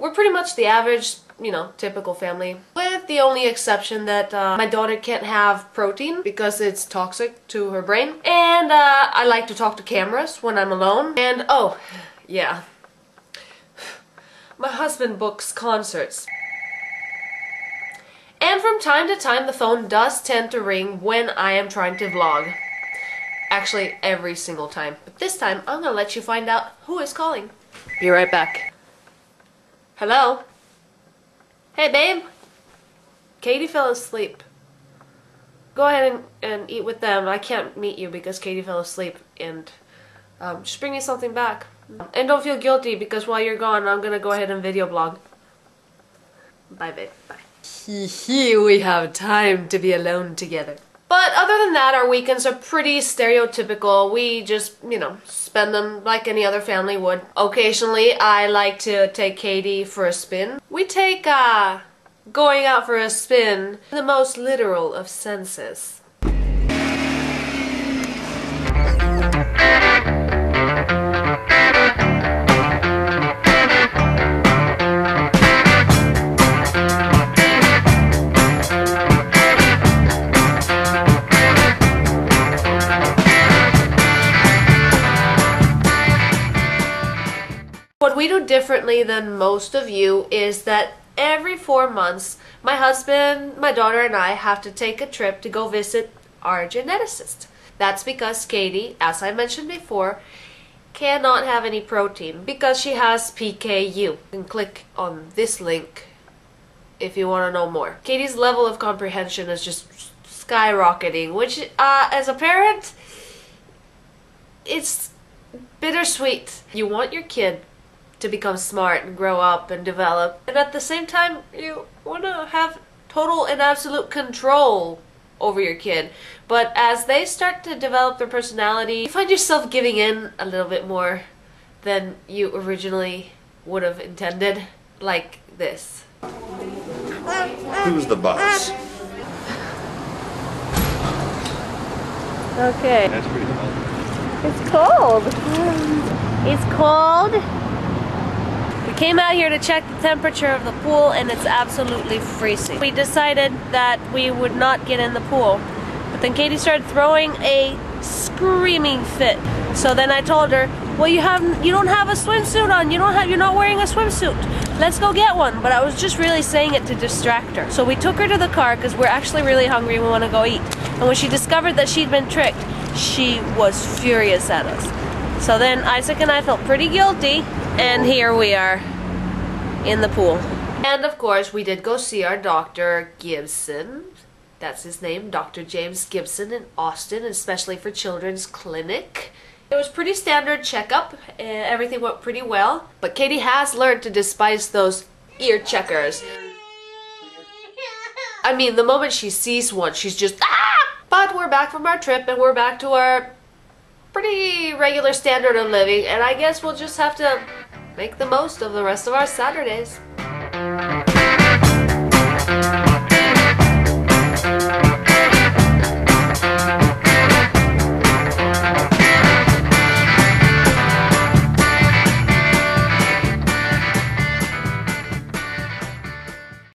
We're pretty much the average, you know, typical family. With the only exception that uh, my daughter can't have protein because it's toxic to her brain. And uh, I like to talk to cameras when I'm alone. And oh, yeah. My husband books concerts. And from time to time the phone does tend to ring when I am trying to vlog. Actually, every single time. But this time, I'm gonna let you find out who is calling. Be right back. Hello? Hey, babe? Katy fell asleep. Go ahead and, and eat with them. I can't meet you because Katy fell asleep and um, just bring me something back. And don't feel guilty because while you're gone, I'm gonna go ahead and video blog. Bye, babe. Bye. Hee hee, we have time to be alone together. But other than that, our weekends are pretty stereotypical. We just, you know, spend them like any other family would. Occasionally, I like to take Katy for a spin. We take, uh, going out for a spin in the most literal of senses. We do differently than most of you is that every four months, my husband, my daughter, and I have to take a trip to go visit our geneticist. That's because Katy, as I mentioned before, cannot have any protein because she has PKU. You can click on this link if you want to know more. Katy's level of comprehension is just skyrocketing, which, uh, as a parent, it's bittersweet. You want your kid to become smart and grow up and develop. And at the same time, you want to have total and absolute control over your kid. But as they start to develop their personality, you find yourself giving in a little bit more than you originally would have intended. Like this. Who's the boss? Okay. That's pretty cold. It's cold. It's cold. Came out here to check the temperature of the pool and it's absolutely freezing. We decided that we would not get in the pool. But then Katy started throwing a screaming fit. So then I told her, well you have you don't have a swimsuit on. You don't have you're not wearing a swimsuit. Let's go get one. But I was just really saying it to distract her. So we took her to the car because we're actually really hungry we want to go eat. And when she discovered that she'd been tricked, she was furious at us. So then Isaac and I felt pretty guilty and here we are in the pool. And of course, we did go see our Dr. Gibson. That's his name, Dr. James Gibson in Austin, especially for Children's Clinic. It was pretty standard checkup. Everything went pretty well. But Katy has learned to despise those ear checkers. I mean, the moment she sees one, she's just ah! But we're back from our trip and we're back to our pretty regular standard of living, and I guess we'll just have to make the most of the rest of our Saturdays.